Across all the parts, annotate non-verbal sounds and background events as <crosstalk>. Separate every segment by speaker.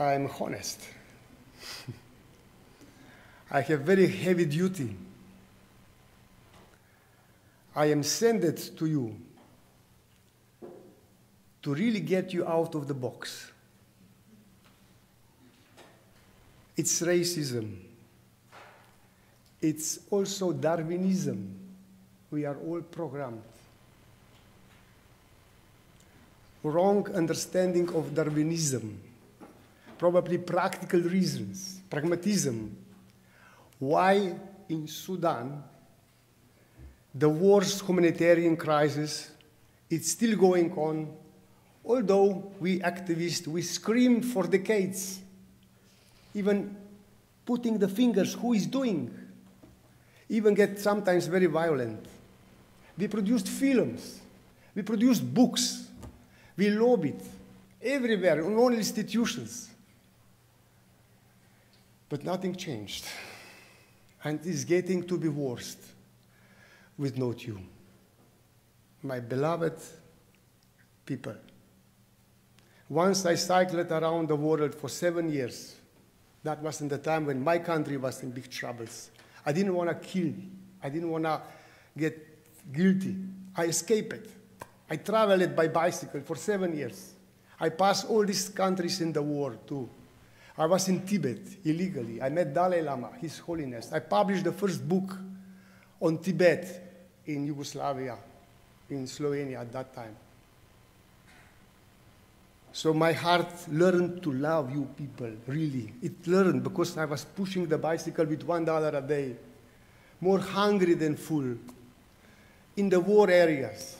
Speaker 1: I'm honest. I have very heavy duty. I am sent to you to really get you out of the box. It's racism. It's also Darwinism. We are all programmed. Wrong understanding of Darwinism, probably practical reasons, pragmatism. Why in Sudan, the worst humanitarian crisis, is still going on, although we activists, we scream for decades, even putting the fingers who is doing, even get sometimes very violent. We produced films, we produced books, we lobbied everywhere, in all institutions. But nothing changed. And it's getting to be worse with no you. My beloved people. Once I cycled around the world for seven years. That was in the time when my country was in big troubles. I didn't want to kill. I didn't want to get guilty. I escaped. I traveled by bicycle for seven years. I passed all these countries in the world too. I was in Tibet illegally. I met Dalai Lama, His Holiness. I published the first book on Tibet in Yugoslavia, in Slovenia at that time. So my heart learned to love you people, really. It learned because I was pushing the bicycle with one dollar a day, more hungry than full, in the war areas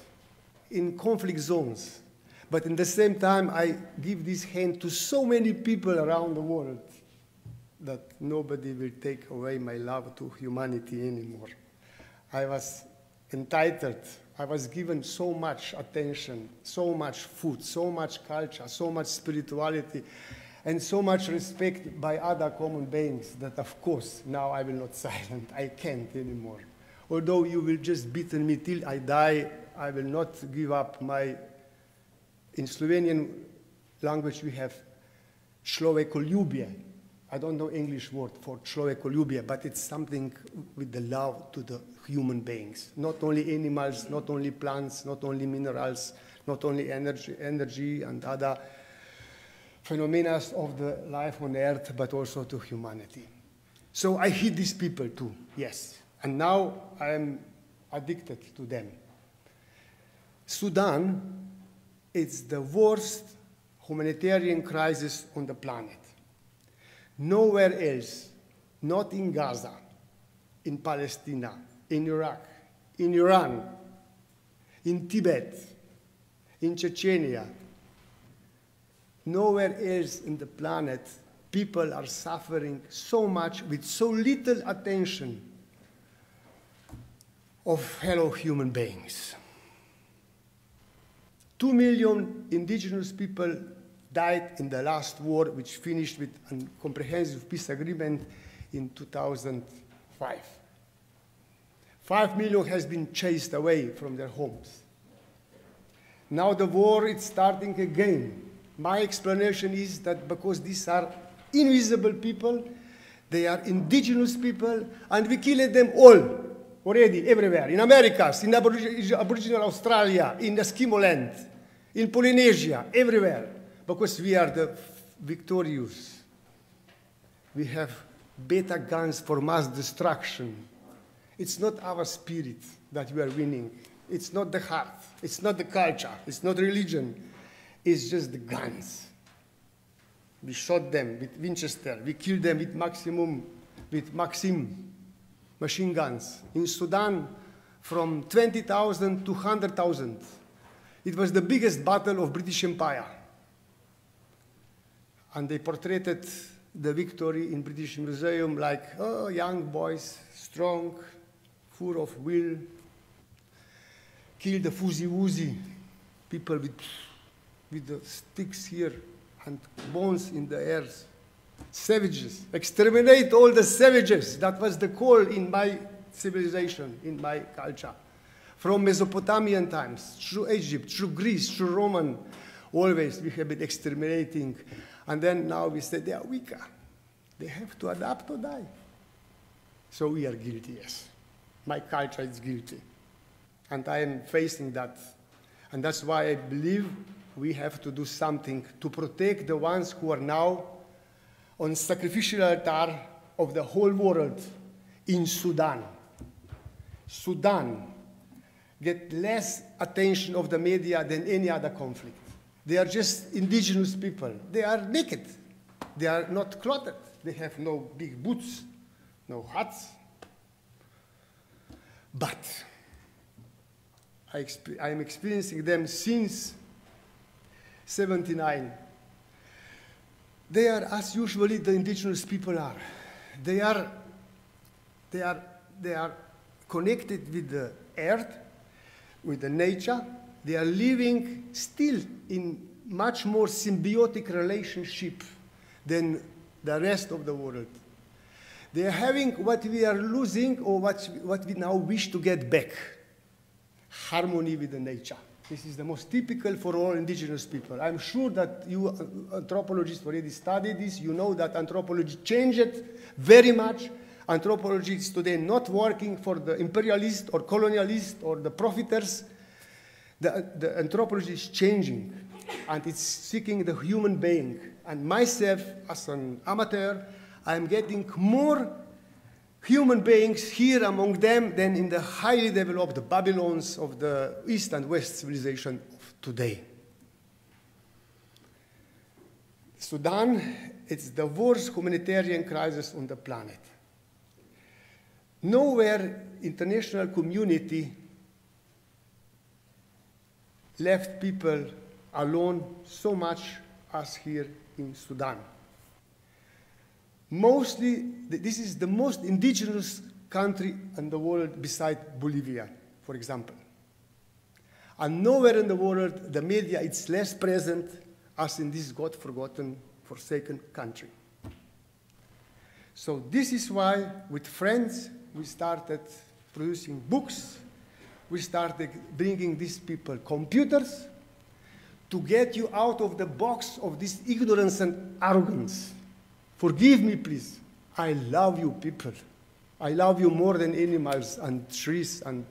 Speaker 1: in conflict zones. But in the same time, I give this hand to so many people around the world that nobody will take away my love to humanity anymore. I was entitled. I was given so much attention, so much food, so much culture, so much spirituality, and so much respect by other common beings that, of course, now I will not <laughs> silent. I can't anymore. Although you will just beaten me till I die, I will not give up my, in Slovenian language we have človekoljubje. I don't know English word for človekoljubje, but it's something with the love to the human beings. Not only animals, not only plants, not only minerals, not only energy, energy and other phenomena of the life on earth, but also to humanity. So I hate these people too, yes. And now I am addicted to them. Sudan is the worst humanitarian crisis on the planet. Nowhere else, not in Gaza, in Palestine, in Iraq, in Iran, in Tibet, in Chechnya, nowhere else in the planet people are suffering so much with so little attention of fellow human beings. Two million indigenous people died in the last war, which finished with a comprehensive peace agreement in 2005. Five million has been chased away from their homes. Now the war is starting again. My explanation is that because these are invisible people, they are indigenous people, and we killed them all already everywhere, in Americas, in Aboriginal Australia, in Eskimo land, in Polynesia, everywhere, because we are the victorious. We have beta guns for mass destruction. It's not our spirit that we are winning. It's not the heart. It's not the culture. It's not religion. It's just the guns. We shot them with Winchester. We killed them with maximum, with Maxim machine guns. In Sudan, from 20,000 to 100,000. It was the biggest battle of British Empire. And they portrayed the victory in British Museum like, oh, young boys, strong, full of will, kill the fuzzy woozy, people with, with the sticks here and bones in the air. Savages, exterminate all the savages. That was the call in my civilization, in my culture. From Mesopotamian times, through Egypt, through Greece, through Roman, always we have been exterminating And then now we say they are weaker. They have to adapt or die. So we are guilty, yes. My culture is guilty. And I am facing that. And that's why I believe we have to do something to protect the ones who are now on sacrificial altar of the whole world in Sudan. Sudan get less attention of the media than any other conflict. They are just indigenous people. They are naked. They are not clothed. They have no big boots, no hats. But I, I am experiencing them since 79. They are as usually the indigenous people are. They are, they are, they are connected with the earth, with the nature. They are living still in much more symbiotic relationship than the rest of the world. They are having what we are losing or what, what we now wish to get back harmony with the nature. This is the most typical for all indigenous people. I'm sure that you uh, anthropologists already studied this. You know that anthropology changed very much. Anthropology is today not working for the imperialist or colonialist or the profiteers. The, the anthropology is changing and it's seeking the human being. And myself, as an amateur, I'm getting more human beings here among them than in the highly developed Babylons of the East and West civilization of today. Sudan, it's the worst humanitarian crisis on the planet. Nowhere international community left people alone so much as here in Sudan. Mostly, this is the most indigenous country in the world beside Bolivia, for example. And nowhere in the world the media is less present as in this God-forgotten, forsaken country. So this is why, with friends, we started producing books. We started bringing these people computers to get you out of the box of this ignorance and arrogance. Forgive me, please. I love you, people. I love you more than animals and trees. And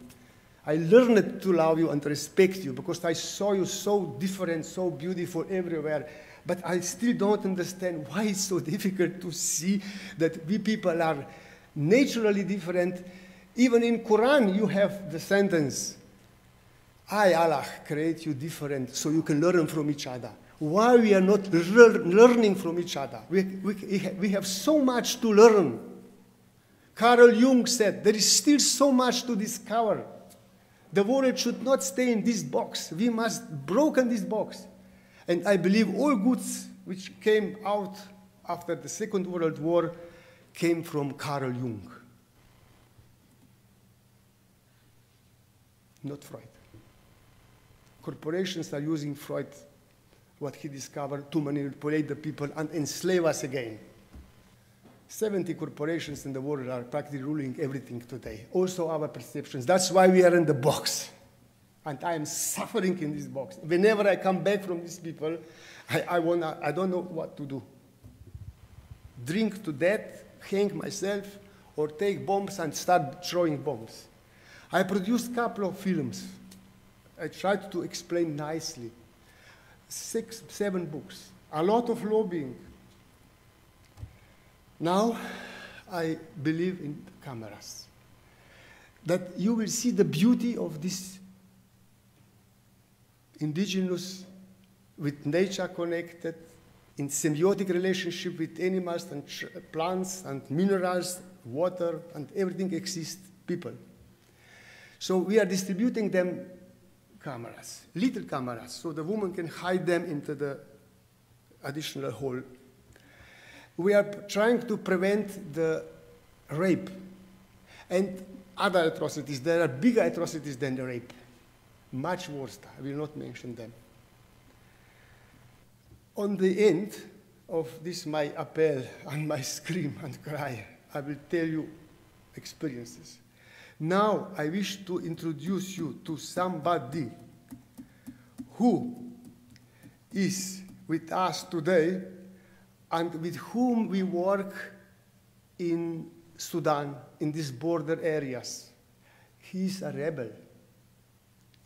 Speaker 1: I learned to love you and respect you because I saw you so different, so beautiful everywhere. But I still don't understand why it's so <laughs> difficult to see that we people are naturally different. Even in Quran, you have the sentence, I, Allah, create you different so you can learn from each other. Why we are not learning from each other? We, we, we have so much to learn. Carl Jung said there is still so much to discover. The world should not stay in this box. We must broken this box. And I believe all goods which came out after the Second World War came from Carl Jung. Not Freud. Corporations are using Freud what he discovered to manipulate the people and enslave us again. 70 corporations in the world are practically ruling everything today. Also our perceptions. That's why we are in the box. And I am suffering in this box. Whenever I come back from these people, I, I, wanna, I don't know what to do. Drink to death, hang myself, or take bombs and start throwing bombs. I produced a couple of films. I tried to explain nicely six, seven books, a lot of lobbying. Now, I believe in cameras. That you will see the beauty of this indigenous, with nature connected, in symbiotic relationship with animals and plants and minerals, water, and everything exists, people. So we are distributing them cameras, little cameras, so the woman can hide them into the additional hole. We are trying to prevent the rape and other atrocities. There are bigger atrocities than the rape, much worse. I will not mention them. On the end of this my appeal and my <laughs> scream and cry, I will tell you experiences. Now I wish to introduce you to somebody who is with us today and with whom we work in Sudan, in these border areas. He's a rebel.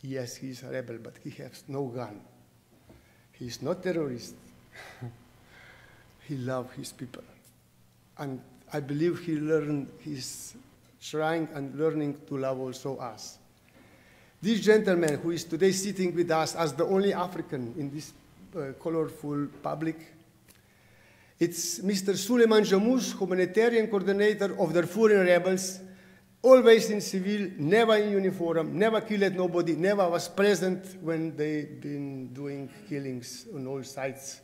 Speaker 1: Yes, he's a rebel, but he has no gun. He's not a terrorist. <laughs> he loves his people. And I believe he learned, he's trying and learning to love also us. This gentleman who is today sitting with us as the only African in this uh, colorful public, it's Mr. Suleiman Jamous, humanitarian coordinator of the foreign rebels, always in civil, never in uniform, never killed nobody, never was present when they've been doing killings on all sides.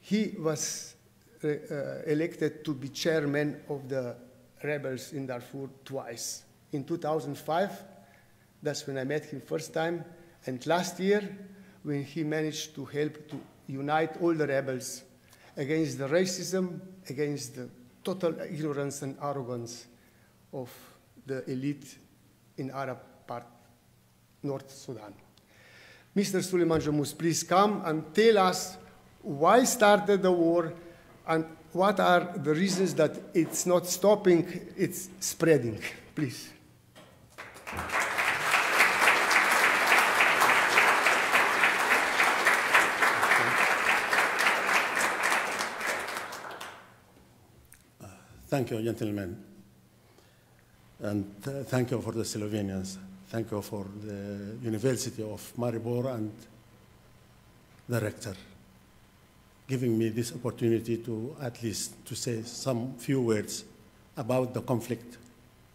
Speaker 1: He was uh, uh, elected to be chairman of the rebels in Darfur twice. In 2005, that's when I met him first time. And last year, when he managed to help to unite all the rebels against the racism, against the total ignorance and arrogance of the elite in Arab part, North Sudan. Mr. Suleiman Jamous, please come and tell us why started the war and what are the reasons that it's not stopping, it's spreading. Please.
Speaker 2: Thank you, gentlemen. And uh, thank you for the Slovenians. Thank you for the University of Maribor and the rector giving me this opportunity to at least to say some few words about the conflict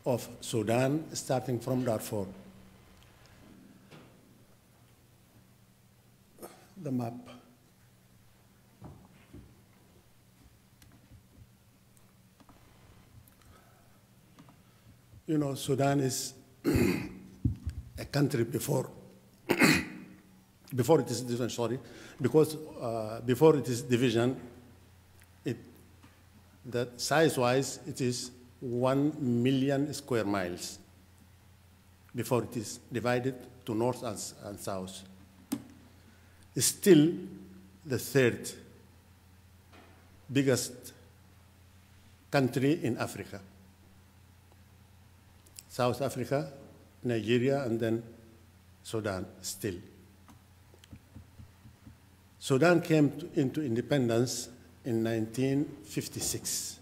Speaker 2: of Sudan, starting from Darfur. The map. You know, Sudan is <clears throat> a country before, before it is division, sorry, because uh, before it is division, it, that size-wise, it is one million square miles before it is divided to north and, and south. It's still the third biggest country in Africa. South Africa, Nigeria, and then Sudan still. Sudan came to, into independence in 1956.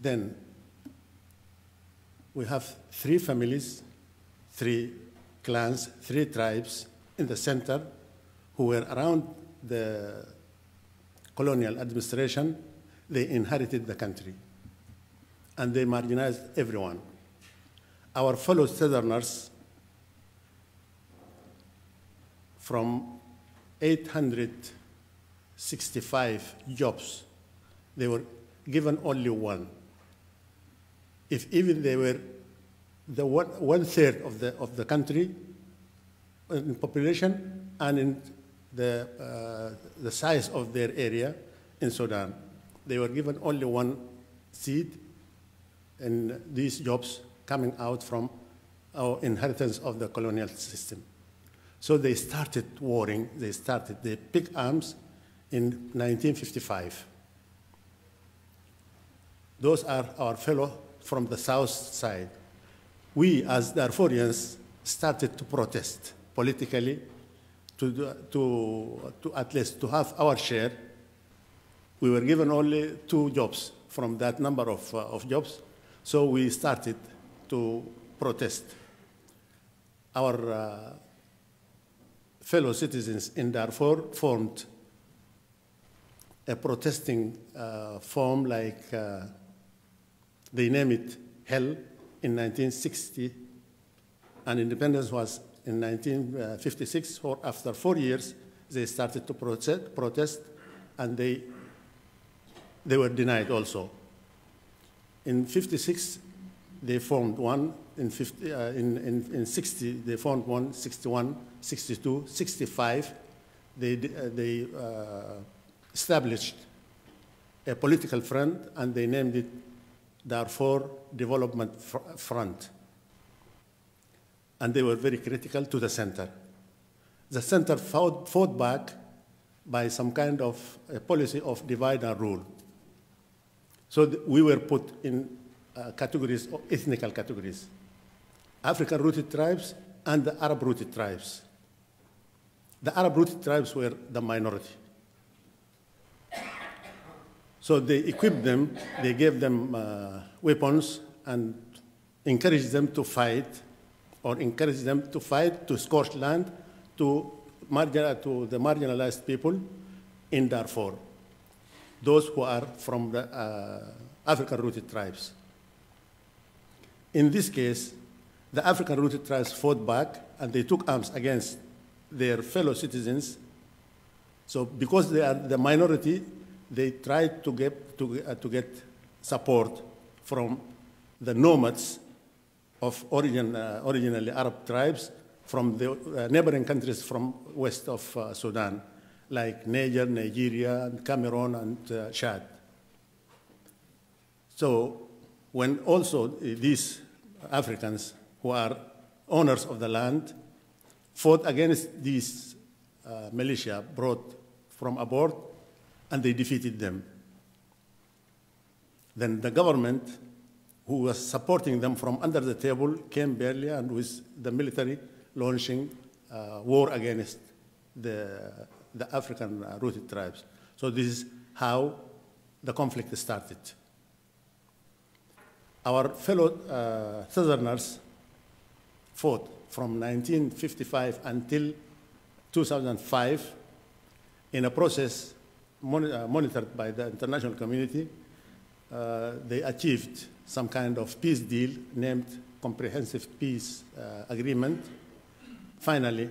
Speaker 2: Then we have three families, three clans, three tribes in the center who were around the colonial administration. They inherited the country and they marginalized everyone. Our fellow Southerners from 865 jobs, they were given only one. If even they were the one, one third of the, of the country in population and in the, uh, the size of their area in Sudan, they were given only one seat in these jobs coming out from our inheritance of the colonial system. So they started warring, they started, they picked arms in 1955. Those are our fellow from the south side. We, as Darfurians, started to protest politically to, to, to at least to have our share. We were given only two jobs from that number of, uh, of jobs, so we started to protest. Our uh, fellow citizens in Darfur formed a protesting uh, form like uh, they named it Hell in 1960, and independence was in 1956. Or after four years, they started to protest, protest and they, they were denied also. In 56, they formed one. In, 50, uh, in, in, in 60, they formed one. 61, 62, 65, they, uh, they uh, established a political front and they named it Darfur Development Front. And they were very critical to the center. the center fought, fought back by some kind of a policy of divide and rule. So we were put in uh, categories, ethnical categories. African rooted tribes and the Arab rooted tribes. The Arab rooted tribes were the minority. So they equipped them, they gave them uh, weapons and encouraged them to fight, or encouraged them to fight to scorch land to, margin, to the marginalized people in Darfur, those who are from the uh, African rooted tribes. In this case, the African rooted tribes fought back and they took arms against their fellow citizens. So because they are the minority, they tried to get, to, uh, to get support from the nomads of origin, uh, originally Arab tribes from the uh, neighboring countries from west of uh, Sudan, like Niger, Nigeria, and Cameroon, and uh, Chad. So when also these Africans who are owners of the land fought against these uh, militia brought from abroad, and they defeated them. Then the government, who was supporting them from under the table, came barely and with the military launching uh, war against the, the African uh, rooted tribes. So this is how the conflict started. Our fellow uh, Southerners fought from 1955 until 2005 in a process mon uh, monitored by the international community. Uh, they achieved some kind of peace deal named Comprehensive Peace uh, Agreement. Finally,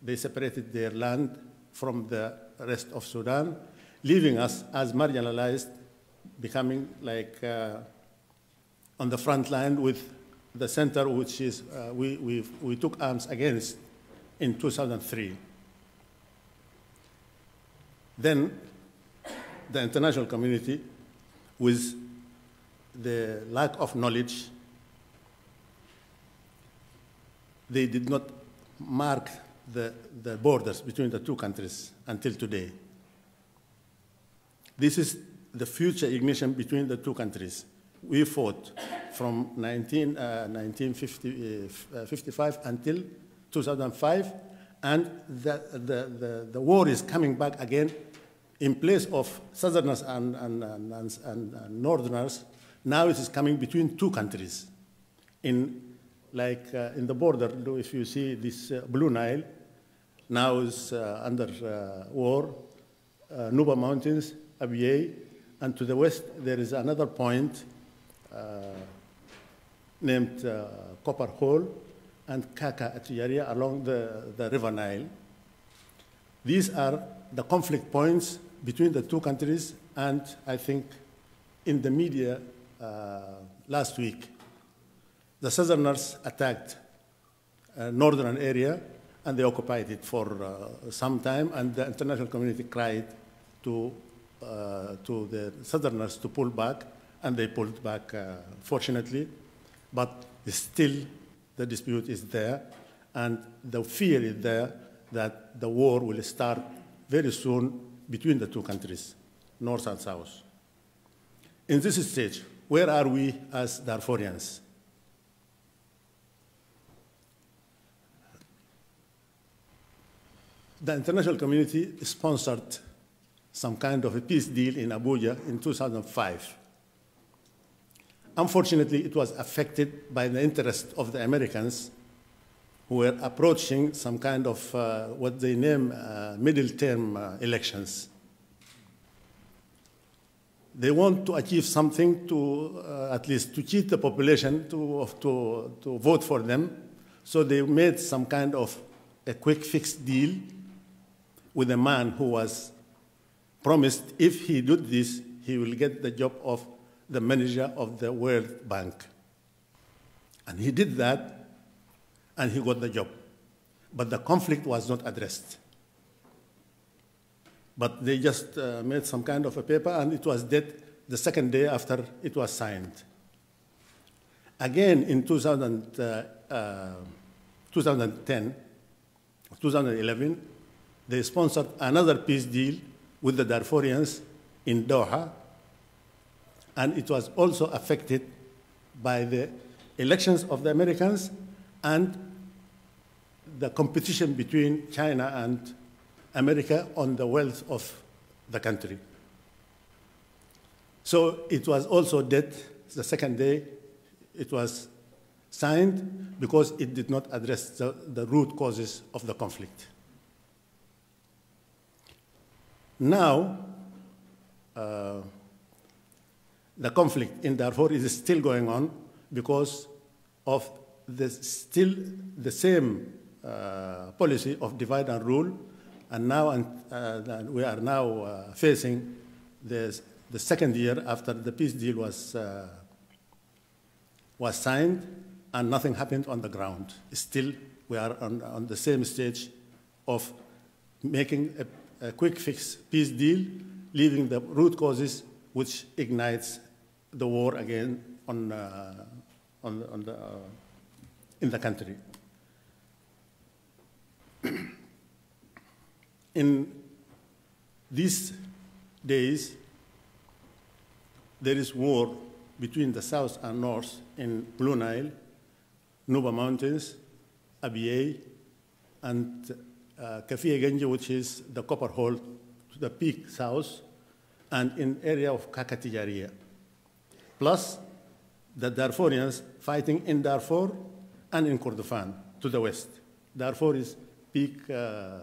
Speaker 2: they separated their land from the rest of Sudan, leaving us as marginalized, becoming like uh, on the front line with the center which is, uh, we, we, we took arms against in 2003. Then the international community, with the lack of knowledge, they did not mark the, the borders between the two countries until today. This is the future ignition between the two countries we fought from 19, uh, 1955 uh, until 2005, and the, the, the, the, war is coming back again in place of southerners and, and, and, and, northerners. Now it is coming between two countries. In, like uh, in the border, if you see this uh, Blue Nile, now is uh, under uh, war, Nuba Mountains, Abyei, and to the west there is another point uh, named uh, Copper Hole and Kaka Atiyaria along the, the River Nile. These are the conflict points between the two countries, and I think in the media uh, last week, the Southerners attacked a northern area and they occupied it for uh, some time, and the international community cried to, uh, to the Southerners to pull back and they pulled back, uh, fortunately. But still, the dispute is there, and the fear is there that the war will start very soon between the two countries, North and South. In this stage, where are we as Darfurians? The international community sponsored some kind of a peace deal in Abuja in 2005. Unfortunately, it was affected by the interest of the Americans who were approaching some kind of uh, what they name uh, middle term uh, elections. They want to achieve something to, uh, at least, to cheat the population to, to, to vote for them. So they made some kind of a quick fix deal with a man who was promised if he did this, he will get the job of the manager of the World Bank. And he did that, and he got the job. But the conflict was not addressed. But they just uh, made some kind of a paper, and it was dead the second day after it was signed. Again, in 2000, uh, uh, 2010, 2011, they sponsored another peace deal with the Darfurians in Doha, and it was also affected by the elections of the Americans and the competition between China and America on the wealth of the country. So it was also dead the second day. It was signed because it did not address the, the root causes of the conflict. Now, uh, the conflict in Darfur is still going on because of the still the same uh, policy of divide and rule, and now uh, we are now uh, facing the, the second year after the peace deal was, uh, was signed, and nothing happened on the ground. Still, we are on, on the same stage of making a, a quick fix peace deal, leaving the root causes which ignites the war again on, uh, on, on the, uh, in the country. <clears throat> in these days, there is war between the south and north in Blue Nile, Nuba Mountains, Abyei, and uh, Kafia Kingi, which is the copper hole to the peak south, and in area of Kakatijaria. Plus, the Darfurians fighting in Darfur and in Kordofan to the west. Darfur is peak uh,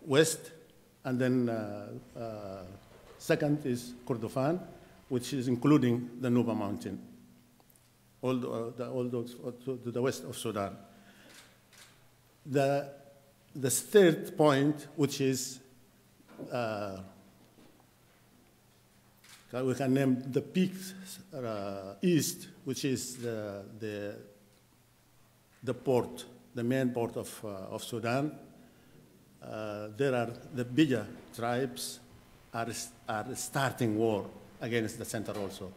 Speaker 2: west, and then uh, uh, second is Kordofan, which is including the Nuba Mountain, all, the, the, all those to the west of Sudan. The, the third point, which is uh, we can name the peak uh, east, which is the, the, the port, the main port of, uh, of Sudan. Uh, there are the bigger tribes are, are starting war against the center also.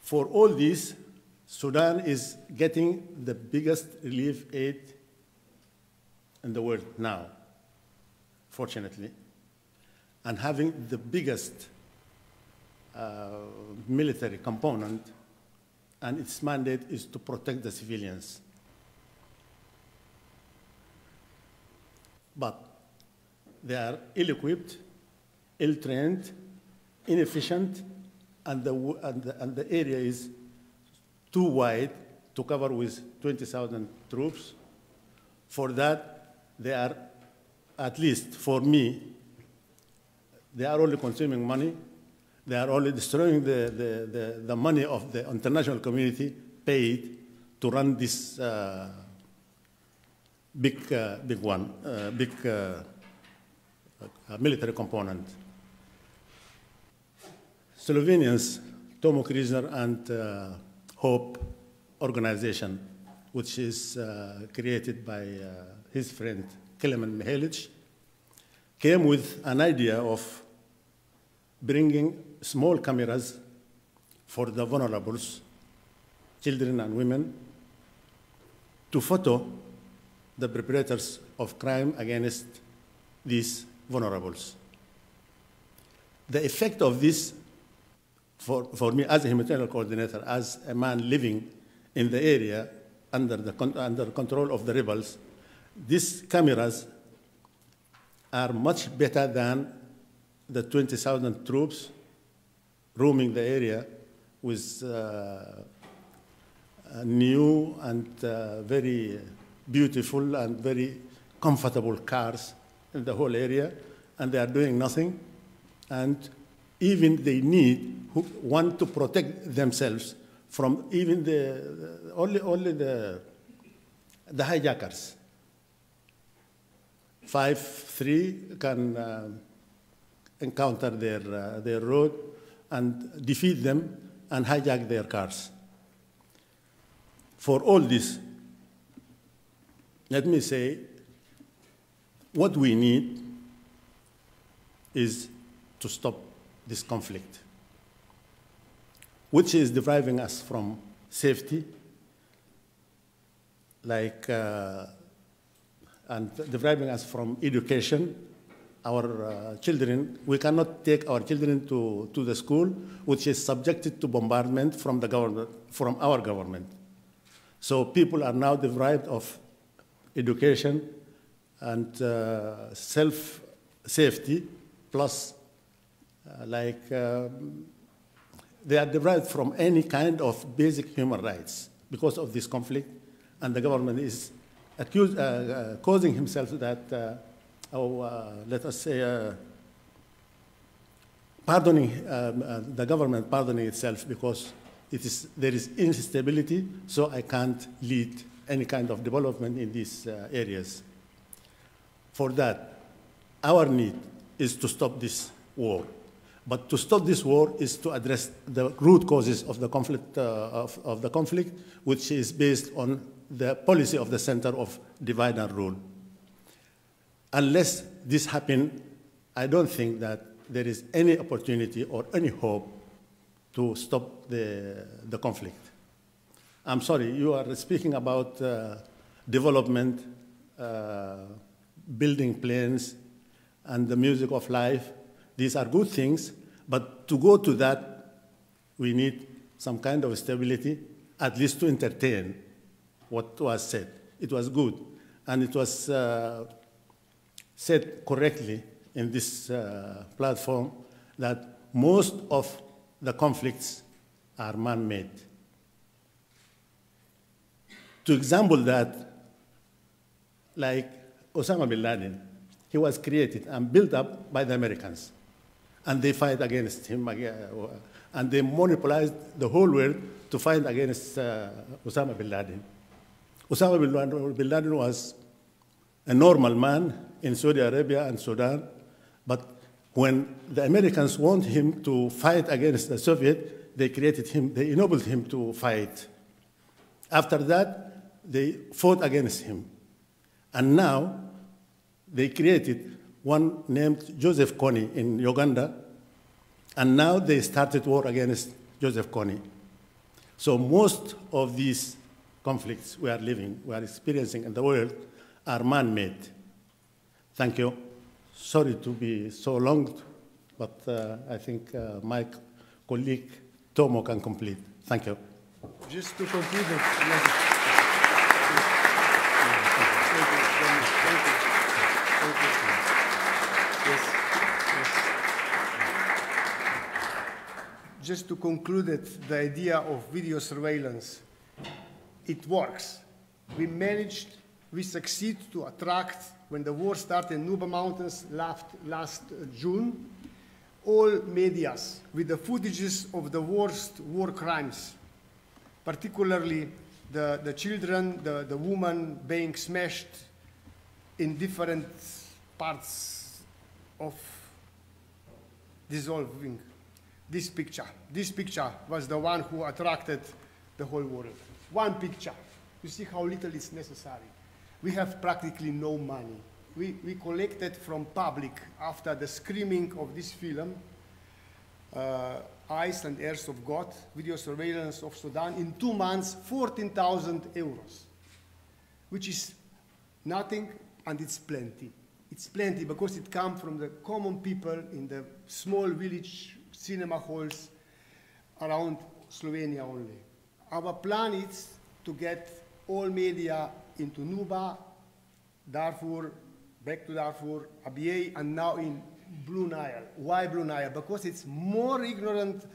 Speaker 2: For all this, Sudan is getting the biggest relief aid in the world now, fortunately and having the biggest uh, military component, and its mandate is to protect the civilians. But they are ill-equipped, ill-trained, inefficient, and the, and, the, and the area is too wide to cover with 20,000 troops. For that, they are, at least for me, they are only consuming money. They are only destroying the, the, the, the money of the international community paid to run this uh, big, uh, big one, uh, big uh, military component. Slovenians, Tomo Križnar and uh, Hope organization, which is uh, created by his friend Klemen Mihelic, came with an idea of bringing small cameras for the vulnerables, children and women, to photo the perpetrators of crime against these vulnerables. The effect of this, for, for me as a humanitarian coordinator, as a man living in the area under the under control of the rebels, these cameras are much better than the 20,000 troops roaming the area with uh, new and uh, very beautiful and very comfortable cars in the whole area, and they are doing nothing. And even they need who want to protect themselves from even the only only the the hijackers. Five three can. Uh, encounter their, uh, their road and defeat them and hijack their cars. For all this, let me say, what we need is to stop this conflict, which is depriving us from safety, like, uh, and depriving us from education. Our uh, children, we cannot take our children to, to the school, which is subjected to bombardment from the government, from our government. So people are now deprived of education and uh, self safety, plus uh, like um, they are deprived from any kind of basic human rights because of this conflict, and the government is accused, uh, uh, causing himself that, uh, oh, uh, let us say, uh, pardoning um, the government pardoning itself because it is, there is instability, so I can't lead any kind of development in these uh, areas. For that, our need is to stop this war. But to stop this war is to address the root causes of the conflict, uh, of, of the conflict, which is based on the policy of the center of divide and rule. Unless this happens, I don't think that there is any opportunity or any hope to stop the, the conflict. I'm sorry, you are speaking about uh, development, uh, building plans, and the music of life. These are good things, but to go to that, we need some kind of stability, at least to entertain what was said. It was good, and it was uh, said correctly in this uh, platform that most of the conflicts are man-made. To example that, like Osama bin Laden, he was created and built up by the Americans. And they fight against him, and they monopolized the whole world to fight against uh, Osama bin Laden. Osama bin Laden, bin Laden was a normal man in Saudi Arabia and Sudan, but when the Americans want him to fight against the Soviet, they created him, they enabled him to fight. After that, they fought against him. And now, they created one named Joseph Kony in Uganda, and now they started war against Joseph Kony. So most of these conflicts we are living, we are experiencing in the world, are man-made. Thank you. Sorry to be so long, but uh, I think uh, my colleague Tomo can complete. Thank you.
Speaker 1: Just to. Yes. Just to conclude it, the idea of video surveillance, it works. We managed, we succeed to attract, when the war started in Nuba Mountains last, uh, June, all medias with the footages of the worst war crimes, particularly the, the children, the, the woman being smashed in different parts of dissolving. This picture, this picture was the one who attracted the whole world. One picture. You see how little is necessary. We have practically no money. We, we collected from public after the screening of this film, uh, Eyes and Ears of God, video surveillance of Sudan, in two months, 14,000 euros, which is nothing and it's plenty. It's plenty because it comes from the common people in the small village cinema halls around Slovenia only. Our plan is to get all media into Nuba, Darfur, back to Darfur, Abyei, and now in Blue Nile. Why Blue Nile? Because it's more ignorant,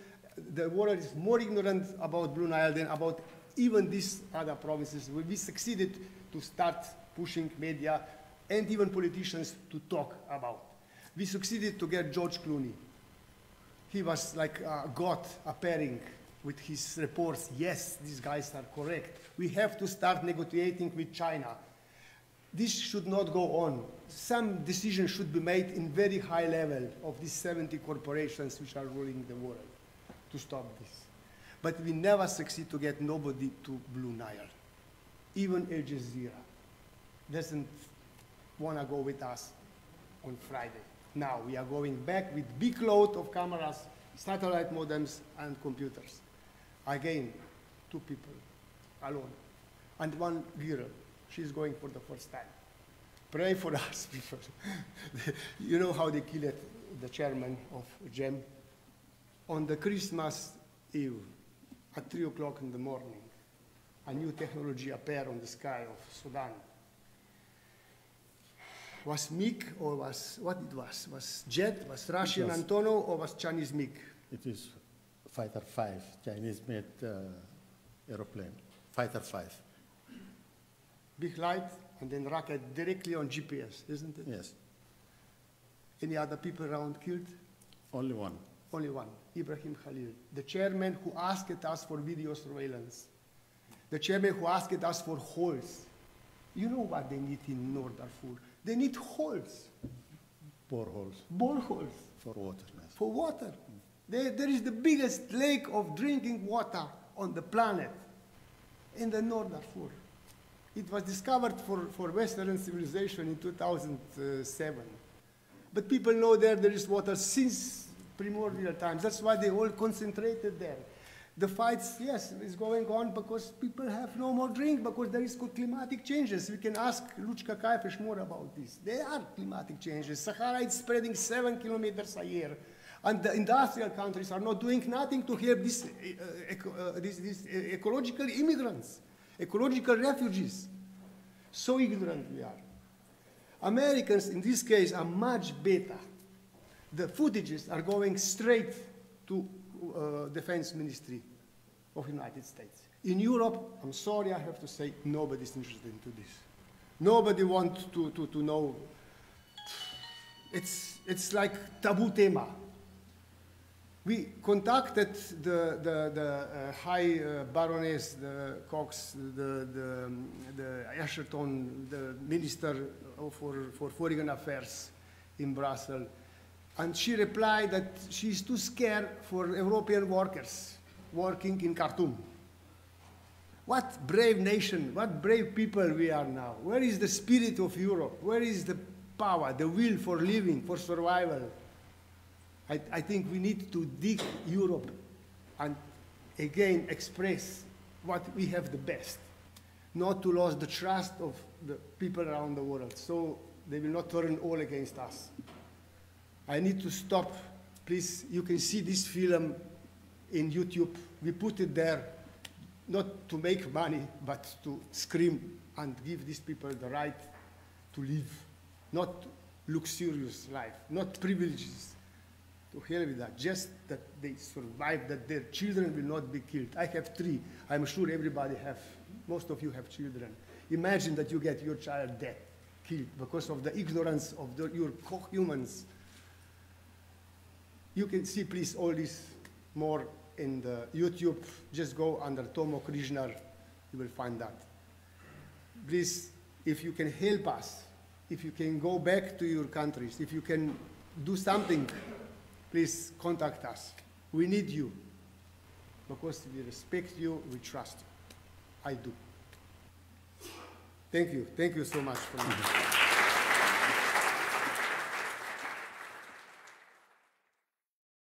Speaker 1: the world is more ignorant about Blue Nile than about even these other provinces. We succeeded to start pushing media and even politicians to talk about. We succeeded to get George Clooney. He was like a god appearing with his reports, yes, these guys are correct. We have to start negotiating with China. This should not go on. Some decision should be made in very high level of these 70 corporations which are ruling the world to stop this. But we never succeed to get nobody to Blue Nile. Even Al Jazeera doesn't want to go with us on Friday. Now we are going back with big load of cameras, satellite modems, and computers. Again, two people alone. and one girl. She's going for the first time. Pray for us. <laughs> because you know how they killed the chairman of JEM? On the Christmas Eve, at 3 o'clock in the morning, a new technology appeared on the sky of Sudan. Was MiG or was, what it was? Was jet, was Russian
Speaker 2: was-
Speaker 1: Antonov or was Chinese MiG?
Speaker 2: It is fighter five, Chinese-made uh, aeroplane, fighter five.
Speaker 1: Big light and then rocket directly on GPS, isn't it?
Speaker 2: Yes,
Speaker 1: Any other people around killed?
Speaker 2: only one.
Speaker 1: Only one, Ibrahim Khalil, the chairman who asked us for video surveillance, the chairman who asked us for holes. You know what they need in North Darfur? They need holes,
Speaker 2: boreholes
Speaker 1: boreholes
Speaker 2: for water. yes.
Speaker 1: for water. There, there is the biggest lake of drinking water on the planet in the North Darfur. It was discovered for, for Western civilization in 2007. But people know there there is water since primordial times. That's why they all concentrated there. The fights, yes, is going on because people have no more drink because there is climatic changes. We can ask Lučka Kajfež more about this. There are climatic changes. Sahara is spreading seven kilometers a year. And the industrial countries are not doing nothing to help these, uh, uh, uh, ecological immigrants, ecological refugees. So ignorant we are. Americans, in this case, are much better. The footages are going straight to uh, defense ministry of United States. In Europe, I'm sorry, I have to say, nobody's interested into this. Nobody wants to, to, to know. It's, it's like taboo tema. We contacted the, the, the uh, high uh, baroness, the Cox, the, the, the Asherton, the minister for, for foreign affairs in Brussels. And she replied that she's too scared for European workers working in Khartoum. What brave nation, what brave people we are now. Where is the spirit of Europe? Where is the power, the will for living, for survival? I, I think we need to dig Europe and again express what we have the best, not to lose the trust of the people around the world, so they will not turn all against us. I need to stop. Please, you can see this film in YouTube. We put it there not to make money, but to scream and give these people the right to live, not luxurious life, not privileges. To hell with that, just that they survive, that their children will not be killed. I have three. I'm sure everybody have, most of you have children. Imagine that you get your child dead, killed, because of the ignorance of the, your co-humans. You can see, please, all this more in the YouTube. Just go under Tomo Križnar, you will find that. Please, if you can help us, if you can go back to your countries, if you can do something, please contact us. We need you because we respect you, we trust you. I do. Thank you. Thank you so much. <laughs>